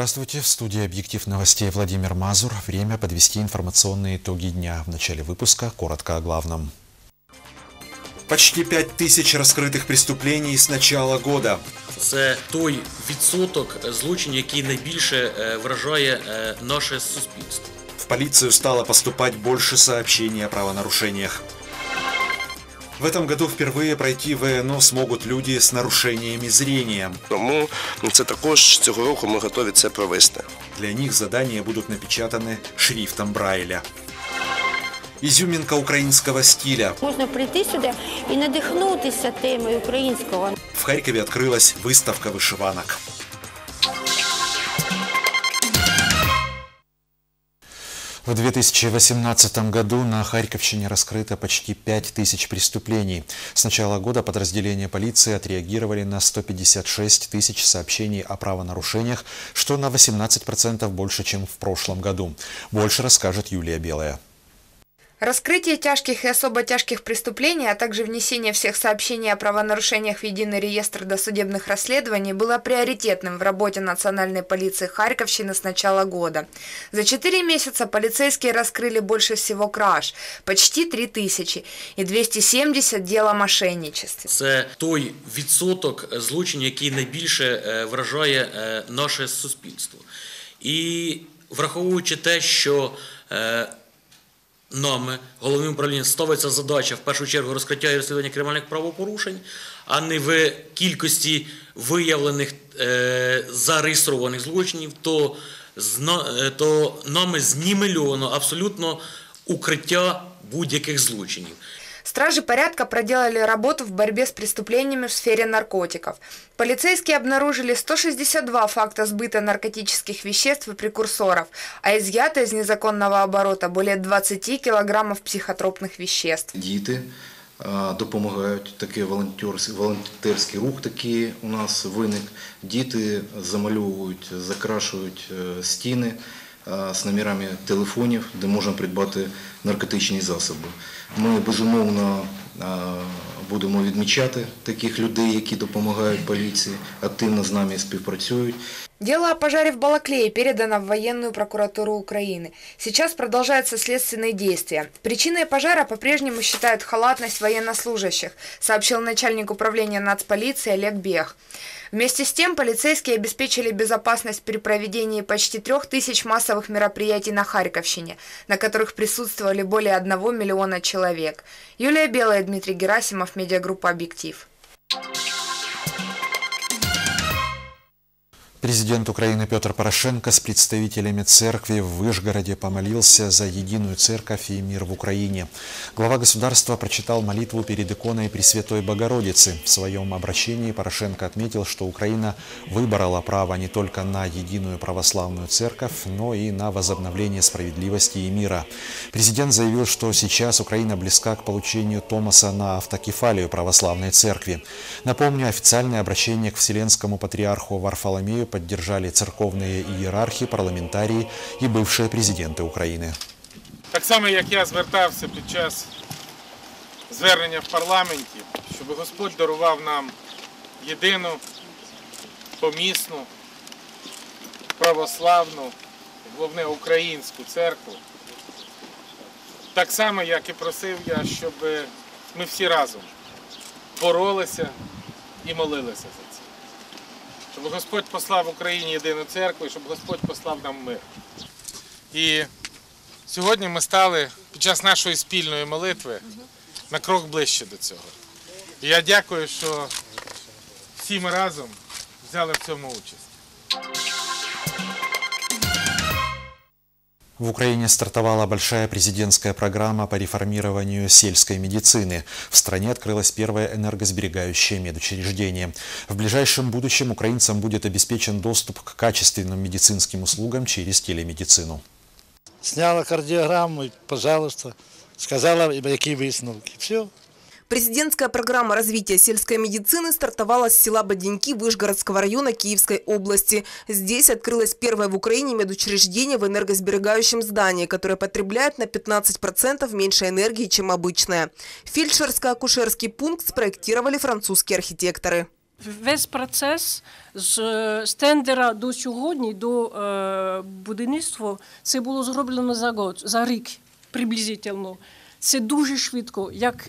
Здравствуйте. В студии «Объектив новостей» Владимир Мазур. Время подвести информационные итоги дня. В начале выпуска коротко о главном. Почти 5 тисяч розкритих преступлений з начала года. Це той відсоток злочин, який найбільше е, вражає е, наше суспільство. В полицию стало поступать больше сообщений о правонарушениях. В этом году впервые пройти ВНО смогут люди с нарушениями зрения. Тому це також цього року ми готові це провести. Для них задания будут напечатаны шрифтом Брайля. Изюминка украинского стиля. Можна прийти сюди і надихнутися темою українського. В Харькове открылась выставка вышиванок. В 2018 году на Харьковщине раскрыто почти 5 тысяч преступлений. С начала года подразделения полиции отреагировали на 156 тысяч сообщений о правонарушениях, что на 18% больше, чем в прошлом году. Больше расскажет Юлия Белая. Раскрытие тяжких и особо тяжких преступлений, а также внесение всех сообщений о правонарушениях в единый реестр досудебных расследований было приоритетным в работе Национальной полиции Харьковщины с начала года. За четыре месяца полицейские раскрыли больше всего краж – почти 3000 и 270 дел о мошенничестве. Це той відсоток злочин, який найбільше е, вражає е, наше суспільство. І враховуючи те, що е, нами, головним управлінням, ставиться задача в першу чергу розкриття і розслідування кримінальних правопорушень, а не в кількості виявлених е, зареєстрованих злочинів, то, е, то нами знімельовано абсолютно укриття будь-яких злочинів. Стражи порядка проделали работу в борьбе с преступлениями в сфере наркотиков. Полицейские обнаружили 162 факта сбыта наркотических веществ и прекурсоров, а изъято из незаконного оборота более 20 килограммов психотропных веществ. Діти а, допомагають, такий волонтерський, волонтерський рух такий у нас виник. Діти замальовують, закрашують е, стіни а, з номерами телефонів, де можна придбати наркотичні засоби. Ми безумовно а, будемо відмічати таких людей, які допомагають поліції, активно з нами співпрацюють. Дело о пожаре в Балаклее передано в военную прокуратуру Украины. Сейчас продолжаются следственные действия. Причиной пожара по-прежнему считают халатность военнослужащих, сообщил начальник управления нацполиции Олег Бех. Вместе с тем полицейские обеспечили безопасность при проведении почти трех тысяч массовых мероприятий на Харьковщине, на которых присутствовали более одного миллиона человек. Юлия Белая, Дмитрий Герасимов, медиагруппа «Объектив». Президент Украины Петр Порошенко с представителями церкви в Вышгороде помолился за единую церковь и мир в Украине. Глава государства прочитал молитву перед иконой Пресвятой Богородицы. В своем обращении Порошенко отметил, что Украина выбрала право не только на единую православную церковь, но и на возобновление справедливости и мира. Президент заявил, что сейчас Украина близка к получению Томаса на автокефалию православной церкви. Напомню, официальное обращение к Вселенскому патриарху Варфоломею поддержали церковные иерархи, парламентарии и бывшие президенты України. Так само, як я звертався під час звернення в парламенті, щоб Господь дарував нам єдину, помісну, православну, головне українську церкву. Так само, як і просив я, щоб ми всі разом боролися і молилися за це. це. Щоб Господь послав Україні єдину церкву щоб Господь послав нам мир. І сьогодні ми стали під час нашої спільної молитви на крок ближче до цього. І я дякую, що всі ми разом взяли в цьому участь. В Украине стартовала большая президентская программа по реформированию сельской медицины. В стране открылось первое энергосберегающее медучреждение. В ближайшем будущем украинцам будет обеспечен доступ к качественным медицинским услугам через телемедицину. Сняла кардиограмму, пожалуйста, сказала, какие высновки. Все. Президентская программа развития сельской медицины стартовала с села Боденьки Вышгородского района Киевской области. Здесь открылось первое в Украине медучреждение в энергосберегающем здании, которое потребляет на 15% меньше энергии, чем обычное. Фельдшерско-акушерский пункт спроектировали французские архитекторы. весь процес з, з тендера до сьогодні, до е, будівництва, це було зроблено за год, за рік приблизительно. Це дуже швидко. Як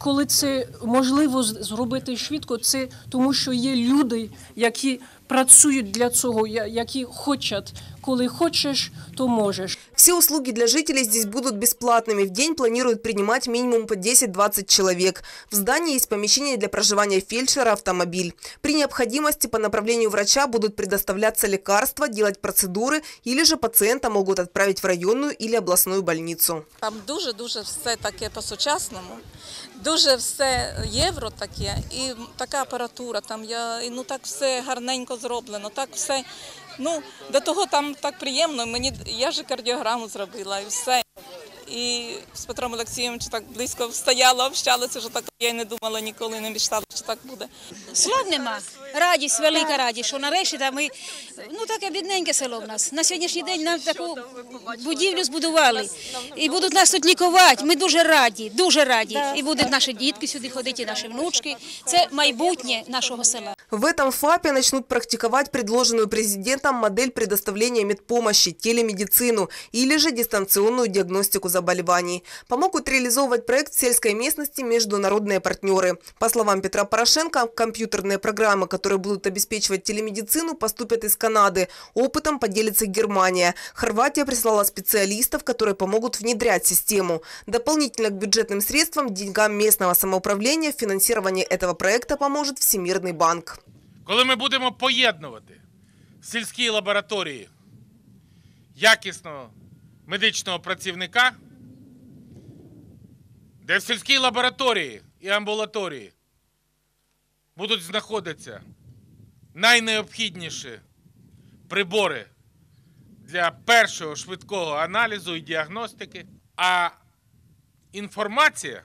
коли це можливо зробити швидко, це тому, що є люди, які працюють для цього, які хочуть. Коли хочешь, то можешь. Все услуги для жителей здесь будут бесплатными. В день планируют принимать минимум по 10-20 человек. В здании есть помещение для проживания фельдшера, автомобиль. При необходимости по направлению врача будут предоставляться лекарства, делать процедуры или же пациента могут отправить в районную или областную больницу. Там дуже-дуже все таке по-сучасному. Дуже все євро таке і така апаратура. Там я ну так все гарненько зроблено, так все. Ну до того там так приємно. Мені я ж кардіограму зробила і все. І з Петром Олексійовичем так близько стояла, общалася, що так я й не думала ніколи, не мечтала, що так буде. Слов нема. Радість, велика радість, що нарешті там ми, ну таке бідненьке село в нас. На сьогоднішній день нам таку будівлю збудували. І будуть нас тут лікувати. Ми дуже раді, дуже раді. І будуть наші дітки сюди ходити, і наші внучки. Це майбутнє нашого села. В этом ФАПе начнут практиковать предложенную президентом модель предоставления медпомощи, телемедицину или же дистанционную диагностику заболеваний. Помогут реализовывать проект в сельской местности международные партнеры. По словам Петра Порошенко, компьютерные программы, которые будут обеспечивать телемедицину, поступят из Канады. Опытом поделится Германия. Хорватия прислала специалистов, которые помогут внедрять систему. Дополнительно к бюджетным средствам, деньгам местного самоуправления в финансировании этого проекта поможет Всемирный банк. Коли ми будемо поєднувати в сільській лабораторії якісного медичного працівника, де в сільській лабораторії і амбулаторії будуть знаходитися найнеобхідніші прибори для першого швидкого аналізу і діагностики, а інформація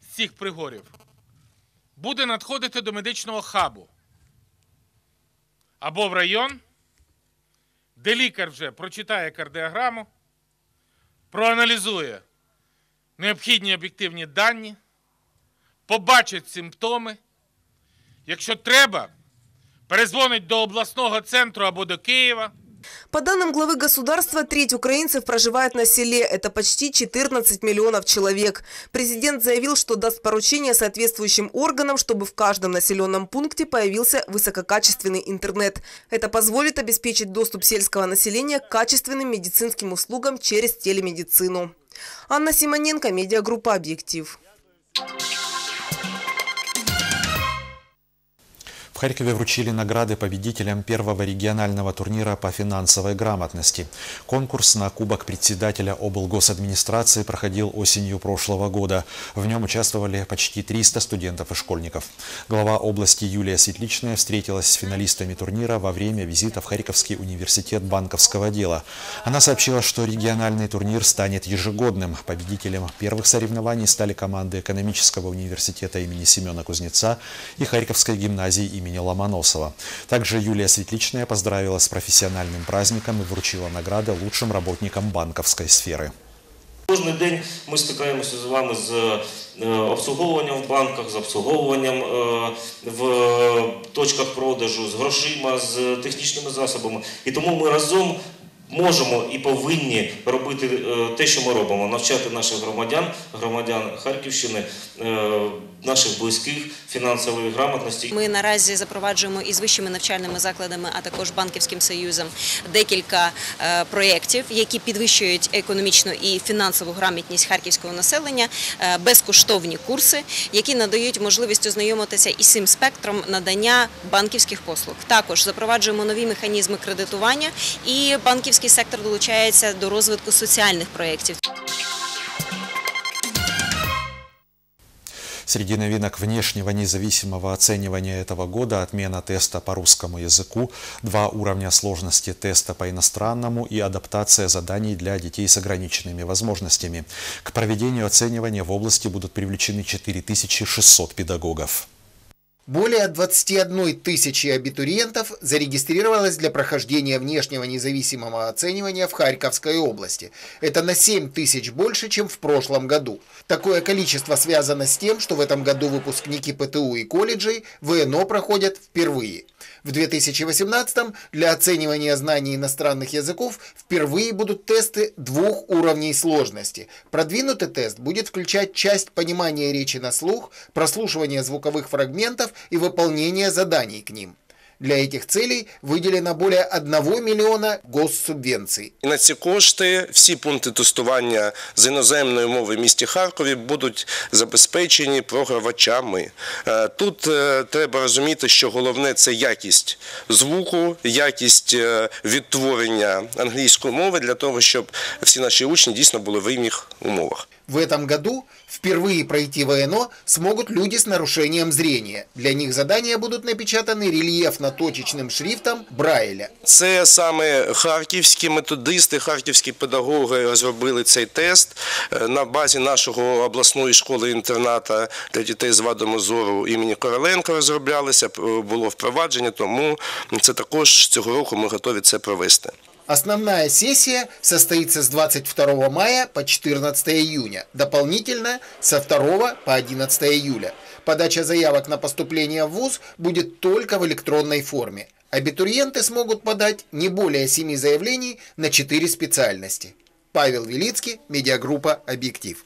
з цих приборів буде надходити до медичного хабу. Або в район, де лікар вже прочитає кардіограму, проаналізує необхідні об'єктивні дані, побачить симптоми. Якщо треба, перезвонить до обласного центру або до Києва. По данным главы государства, треть украинцев проживает на селе. Это почти 14 миллионов человек. Президент заявил, что даст поручение соответствующим органам, чтобы в каждом населенном пункте появился высококачественный интернет. Это позволит обеспечить доступ сельского населения к качественным медицинским услугам через телемедицину. Анна Симоненко, медиагруппа «Объектив». В Харькове вручили награды победителям первого регионального турнира по финансовой грамотности. Конкурс на Кубок председателя облгосадминистрации проходил осенью прошлого года. В нем участвовали почти 300 студентов и школьников. Глава области Юлия Светличная встретилась с финалистами турнира во время визита в Харьковский университет банковского дела. Она сообщила, что региональный турнир станет ежегодным. Победителем первых соревнований стали команды экономического университета имени Семена Кузнеца и Харьковской гимназии имени имени Ломоносова. Также Юлия Светличная поздравила с профессиональным праздником и вручила награды лучшим работникам банковской сферы. Кожен день ми стикаємося з вами з обслуговуванням в банках, з обслуговуванням в точках продажу, з грошима, з технічними засобами. І тому ми разом можемо і повинні робити те, що ми робимо, навчати наших громадян, громадян Харківщини, наших близьких фінансової грамотності. Ми наразі запроваджуємо із вищими навчальними закладами, а також банківським союзом декілька проєктів, які підвищують економічну і фінансову грамотність харківського населення, безкоштовні курси, які надають можливість ознайомитися із цим спектром надання банківських послуг. Також запроваджуємо нові механізми кредитування і банківський сектор долучається до розвитку соціальних проєктів. Среди новинок внешнего независимого оценивания этого года отмена теста по русскому языку, два уровня сложности теста по иностранному и адаптация заданий для детей с ограниченными возможностями. К проведению оценивания в области будут привлечены 4600 педагогов. Более 21 тысячи абитуриентов зарегистрировалось для прохождения внешнего независимого оценивания в Харьковской области. Это на 7 тысяч больше, чем в прошлом году. Такое количество связано с тем, что в этом году выпускники ПТУ и колледжей ВНО проходят впервые. В 2018 для оценивания знаний иностранных языков впервые будут тесты двух уровней сложности. Продвинутый тест будет включать часть понимания речи на слух, прослушивания звуковых фрагментов и выполнение заданий к ним. Для этих целей виділено более 1 мільйона госсубвенцій. І на ці кошти всі пункти тестування з іноземної мови в місті Харкові будуть забезпечені програвачами. Е, Тут е, треба розуміти, що головне це якість звуку, якість е, відтворення англійської мови для того, щоб всі наші учні дійсно були в рівних умовах. В этом году впервые пройти ВНО смогут люди с нарушением зрения. Для них задания будут напечатаны рельефно-точечным шрифтом Брайля. Це саме харківські методисти, харківські педагоги розробили цей тест Е, на базі нашого обласної школи інтерната для дітей з вадами зору імені Короленка розроблялися, п- було впровадження, тому це також цього року ми готові це провести. Основная сессия состоится с 22 мая по 14 июня, дополнительно со 2 по 11 июля. Подача заявок на поступление в ВУЗ будет только в электронной форме. Абитуриенты смогут подать не более 7 заявлений на 4 специальности. Павел Велицкий, медиагруппа «Объектив».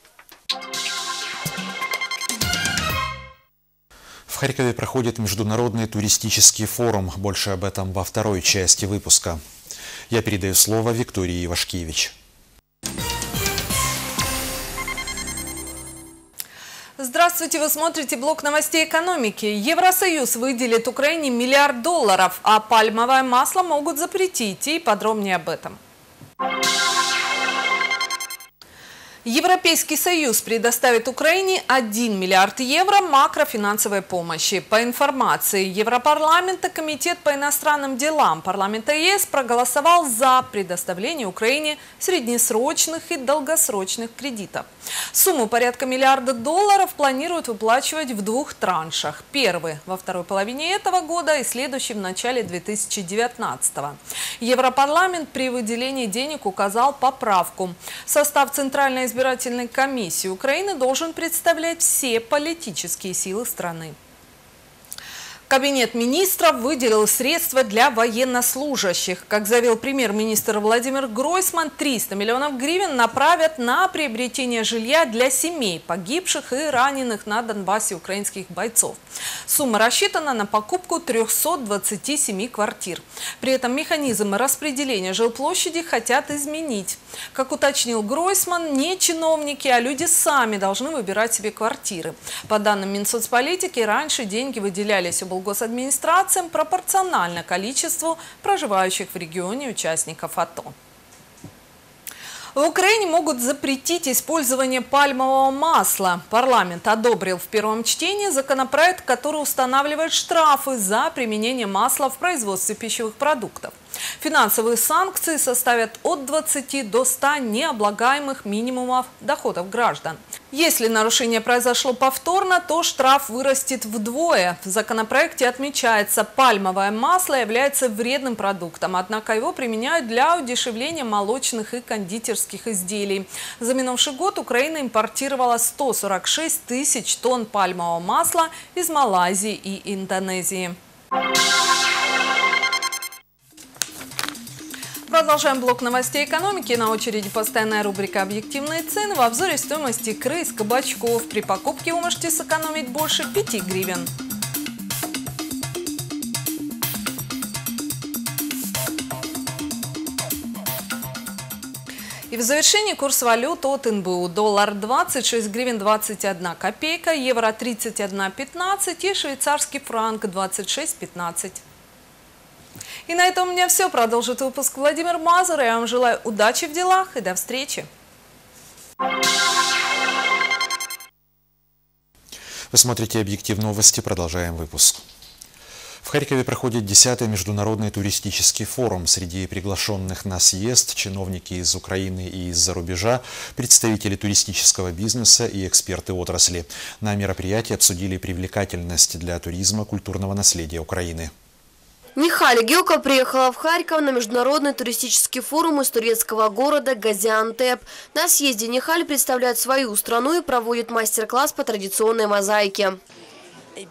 В Харькове проходит международный туристический форум. Больше об этом во второй части выпуска. Я передаю слово Виктории Ивашкевич. Здравствуйте, вы смотрите блок новостей экономики. Евросоюз выделит Украине миллиард долларов, а пальмовое масло могут запретить. И подробнее об этом. Европейский Союз предоставит Украине 1 миллиард евро макрофинансовой помощи. По информации Европарламента, Комитет по иностранным делам парламента ЕС проголосовал за предоставление Украине среднесрочных и долгосрочных кредитов. Сумму порядка миллиарда долларов планируют выплачивать в двух траншах. Первый во второй половине этого года и следующий в начале 2019 Европарламент при выделении денег указал поправку. Состав Центральной избирательной комиссии Украины должен представлять все политические силы страны. Кабинет министров выделил средства для военнослужащих. Как заявил премьер-министр Владимир Гройсман, 300 миллионов гривен направят на приобретение жилья для семей погибших и раненых на Донбассе украинских бойцов. Сумма рассчитана на покупку 327 квартир. При этом механизм распределения жилплощади хотят изменить. Как уточнил Гройсман, не чиновники, а люди сами должны выбирать себе квартиры. По данным Минсоцполитики, раньше деньги выделялись облгосадминистрациям пропорционально количеству проживающих в регионе участников АТО. В Украине могут запретить использование пальмового масла. Парламент одобрил в первом чтении законопроект, который устанавливает штрафы за применение масла в производстве пищевых продуктов. Финансовые санкции составят от 20 до 100 необлагаемых минимумов доходов граждан. Если нарушение произошло повторно, то штраф вырастет вдвое. В законопроекте отмечается, пальмовое масло является вредным продуктом, однако его применяют для удешевления молочных и кондитерских изделий. За минувший год Украина импортировала 146 тысяч тонн пальмового масла из Малайзии и Индонезии. Продолжаем блок новостей экономики. На очереди постоянная рубрика «Объективные цены». В обзоре стоимости икры из кабачков. При покупке вы можете сэкономить больше 5 гривен. И в завершении курс валют от НБУ. Доллар 26 гривен 21 копейка, евро 31,15 и швейцарский франк 26,15. И на этом у меня все. Продолжит выпуск Владимир Мазур. Я вам желаю удачи в делах и до встречи. Вы смотрите «Объектив новости». Продолжаем выпуск. В Харькове проходит 10-й международный туристический форум. Среди приглашенных на съезд чиновники из Украины и из-за рубежа, представители туристического бизнеса и эксперты отрасли. На мероприятии обсудили привлекательность для туризма культурного наследия Украины. Нихаль Гёка приехала в Харьков на международный туристический форум из турецкого города Газиантеп. На съезде Нихаль представляет свою страну и проводит мастер-класс по традиционной мозаике.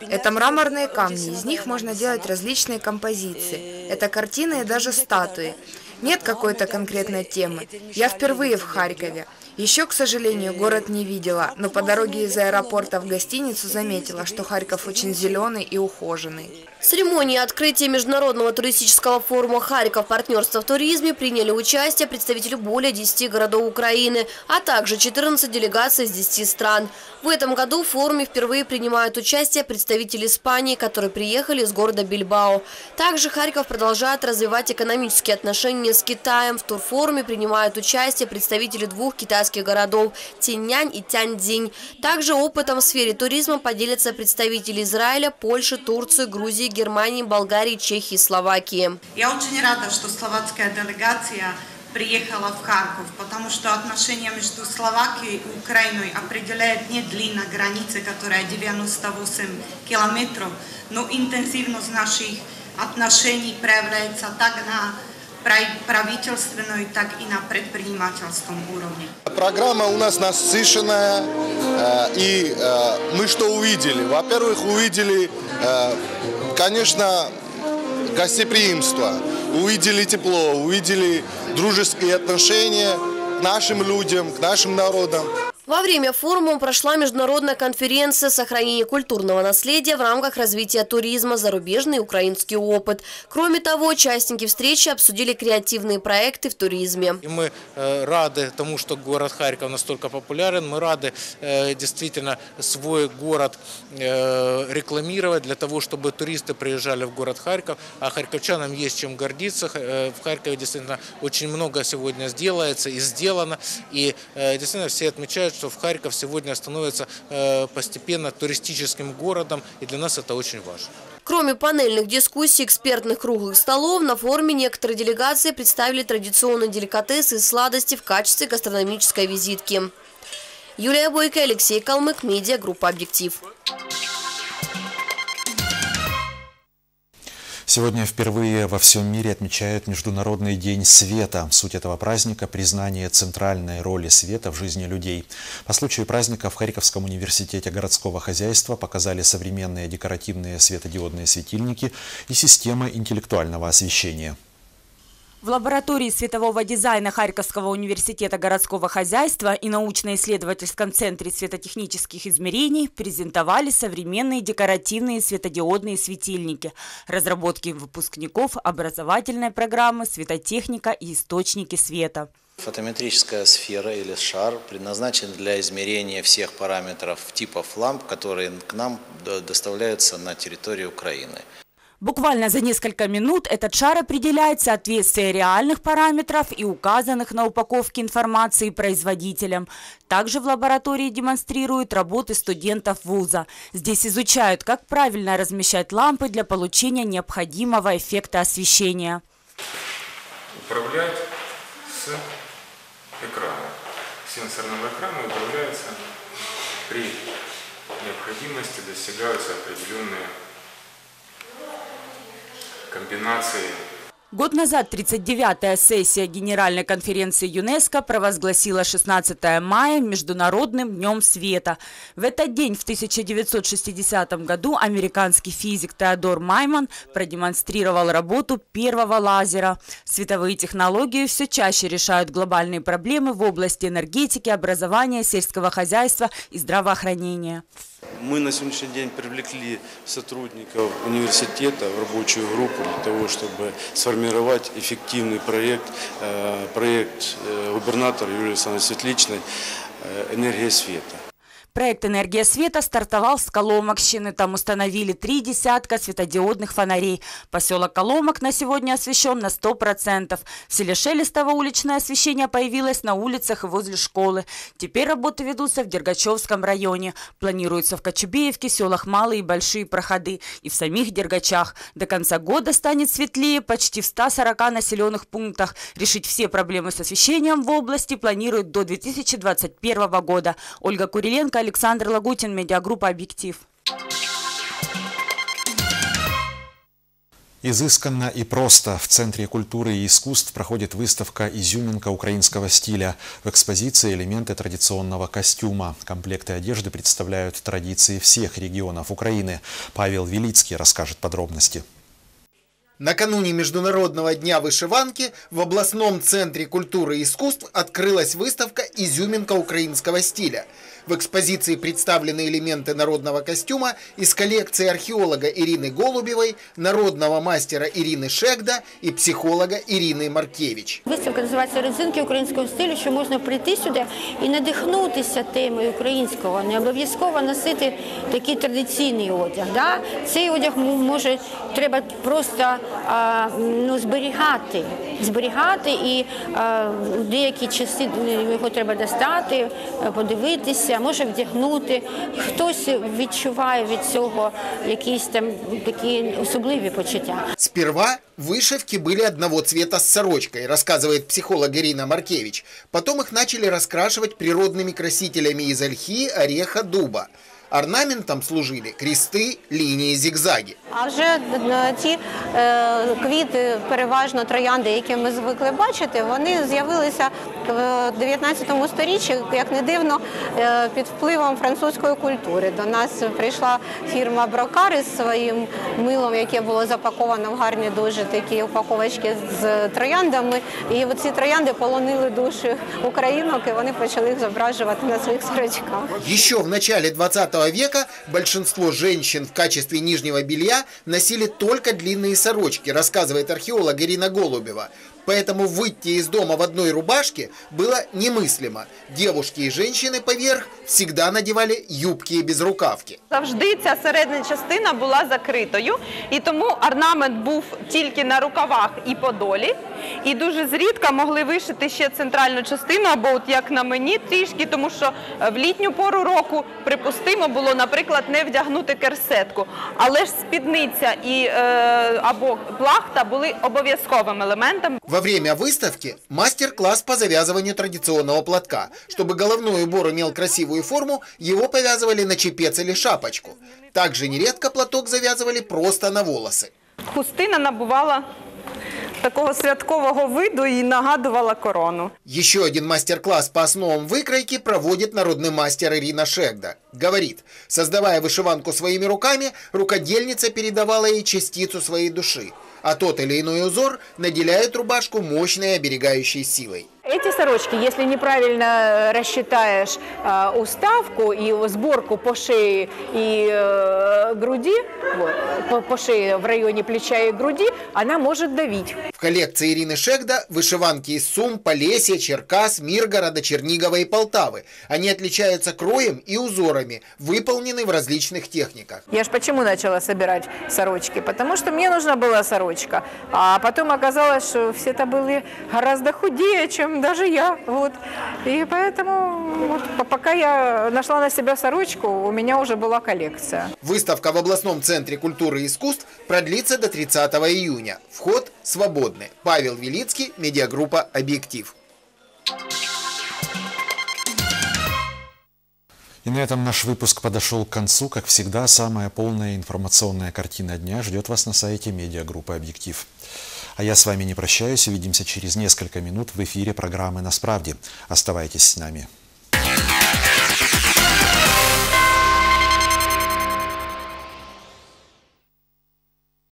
Это мраморные камни, из них можно делать различные композиции. Это картины и даже статуи. Нет какой-то конкретной темы. Я впервые в Харькове. Еще, к сожалению, город не видела, но по дороге из аэропорта в гостиницу заметила, что Харьков очень зеленый и ухоженный. Церемонии открытия Международного туристического форума «Харьков. Партнерство в туризме» приняли участие представители более 10 городов Украины, а также 14 делегаций из 10 стран. В этом году в форуме впервые принимают участие представители Испании, которые приехали из города Бильбао. Также Харьков продолжает развивать экономические отношения с Китаем. В турфоруме принимают участие представители двух китайских городов – Тиньянь и Тяньцзинь. Также опытом в сфере туризма поделятся представители Израиля, Польши, Турции, Грузии, Германии, Болгарии, Чехии, Словакии. Я очень рада, что словацкая делегация приехала в Харьков, потому что отношения между Словакией и Украиной определяет не длина границы, которая 98 километров, но интенсивность наших отношений проявляется так на правительственной, так и на предпринимательском уровне. Программа у нас насыщенная, и мы что увидели? Во-первых, увидели, конечно, гостеприимство, увидели тепло, увидели дружеские отношения к нашим людям, к нашим народам. Во время форума прошла международная конференция «Сохранение культурного наследия в рамках развития туризма. Зарубежный украинский опыт». Кроме того, участники встречи обсудили креативные проекты в туризме. И мы э, рады тому, что город Харьков настолько популярен. Мы рады э, действительно свой город э, рекламировать для того, чтобы туристы приезжали в город Харьков. А харьковчанам есть чем гордиться. В Харькове действительно очень много сегодня сделается и сделано. И действительно все отмечают, что в Харьков сегодня становится э, постепенно туристическим городом, и для нас это очень важно. Кроме панельных дискуссий, экспертных круглых столов, на форуме некоторые делегации представили традиционные деликатесы и сладости в качестве гастрономической визитки. Юлия Бойко, Алексей Калмык, медиа, группа «Объектив». Сегодня впервые во всем мире отмечают Международный день света. Суть этого праздника – признание центральной роли света в жизни людей. По случаю праздника в Харьковском университете городского хозяйства показали современные декоративные светодиодные светильники и системы интеллектуального освещения. В лаборатории светового дизайна Харьковского университета городского хозяйства и научно-исследовательском центре светотехнических измерений презентовали современные декоративные светодиодные светильники, разработки выпускников образовательной программы «Светотехника и источники света». Фотометрическая сфера или шар предназначен для измерения всех параметров типов ламп, которые к нам доставляются на территории Украины. Буквально за несколько минут этот шар определяет соответствие реальных параметров и указанных на упаковке информации производителям. Также в лаборатории демонстрируют работы студентов вуза. Здесь изучают, как правильно размещать лампы для получения необходимого эффекта освещения. Управлять с экрана. Сенсорным экраном управляется при необходимости достигаются определенные комбинации. Год назад 39-я сессия Генеральной конференции ЮНЕСКО провозгласила 16 мая Международным днем света. В этот день в 1960 году американский физик Теодор Майман продемонстрировал работу первого лазера. Световые технологии все чаще решают глобальные проблемы в области энергетики, образования, сельского хозяйства и здравоохранения. Мы на сегодняшний день привлекли сотрудников университета в рабочую группу для того, чтобы сформировать эффективный проект, проект губернатора Юлии Александровны Светличной «Энергия света». Проект «Энергия света» стартовал с Коломокщины. Там установили три десятка светодиодных фонарей. Поселок Коломок на сегодня освещен на 100%. В селе Шелестово уличное освещение появилось на улицах и возле школы. Теперь работы ведутся в Дергачевском районе. Планируется в Кочубеевке, селах Малые и Большие проходы. И в самих Дергачах. До конца года станет светлее почти в 140 населенных пунктах. Решить все проблемы с освещением в области планируют до 2021 года. Ольга Куриленко, Александр Лагутин, медиагруппа «Объектив». Изысканно и просто в Центре культуры и искусств проходит выставка «Изюминка украинского стиля». В экспозиции элементы традиционного костюма. Комплекты одежды представляют традиции всех регионов Украины. Павел Велицкий расскажет подробности. Накануне Международного дня вышиванки в областном центре культуры и искусств открылась выставка «Изюминка украинского стиля». В экспозиции представлены элементы народного костюма из коллекции археолога Ирины Голубевой, народного мастера Ирины Шегда и психолога Ирины Маркевич. Виставка називається «Резинки українського стилю», що можна прийти сюди і надихнутися темою українського. Не обов'язково носити такий традиційний одяг. Да? Цей одяг може треба просто а, ну, зберігати. Зберігати і а, в деякі часи його треба достати, подивитися, може вдягнути. Хтось відчуває від цього якісь там такі особливі почуття. Сперва вышивки были одного цвета с сорочкой, рассказывает психолог Ирина Маркевич. Потом их начали раскрашивать природными красителями из ольхи, ореха, дуба. Орнаментом служили кресты, линии, зигзаги. А вже ті е, квіти, переважно троянди, які ми звикли бачити, вони з'явилися в 19 сторіччі, як не дивно, е, під впливом французької культури. До нас прийшла фірма Брокар із своїм милом, яке було запаковано в гарні дуже такі упаковочки з трояндами. І ці троянди полонили душі українок, і вони почали їх зображувати на своїх сорочках. Еще в начале 20 века большинство женщин в качестве нижнего белья носили только длинные сорочки, рассказывает археолог Ирина Голубева. Поэтому выйти из дома в одной рубашке было немыслимо. Девушки и женщины поверх всегда надевали юбки и безрукавки. Завжди ця середня частина була закритою, і тому орнамент був тільки на рукавах і по долі. І дуже зрідка могли вишити ще центральну частину, або от як на мені трішки, тому що в літню пору року припустимо було, наприклад, не вдягнути керсетку. Але ж спідниця і е, або плахта були обов'язковим елементом. Во время выставки мастер-класс по завязыванию традиционного платка. Чтобы головной убор имел красивую форму, его повязывали на чепец или шапочку. Также нередко платок завязывали просто на волосы. Хустина набувала такого святкового виду і нагадувала корону. Еще один мастер-класс по основам выкройки проводит народный мастер Ирина Шегда. Говорит, создавая вышиванку своими руками, рукодельница передавала ей частицу своей души, а тот или иной узор наделяет рубашку мощной оберегающей силой. Эти сорочки, если неправильно рассчитаешь э, уставку и сборку по шее и э, груди, вот, по, по шее в районе плеча и груди, она может давить. В коллекции Ирины Шегда вышиванки из Сум, Полесья, Черкас, Миргорода, Чернигова и Полтавы. Они отличаются кроем и узорами, выполнены в различных техниках. Я ж почему начала собирать сорочки? Потому что мне нужна была сорочка. А потом оказалось, что все это были гораздо худее, чем даже я. Вот. И поэтому вот, пока я нашла на себя сорочку, у меня уже была коллекция. Выставка в областном центре культуры и искусств продлится до 30 июня. Вход свободный. Павел Велицкий, медиагруппа «Объектив». И на этом наш выпуск подошел к концу. Как всегда, самая полная информационная картина дня ждет вас на сайте медиагруппы «Объектив». А я с вами не прощаюсь. Увидимся через несколько минут в эфире программы «На справде». Оставайтесь с нами.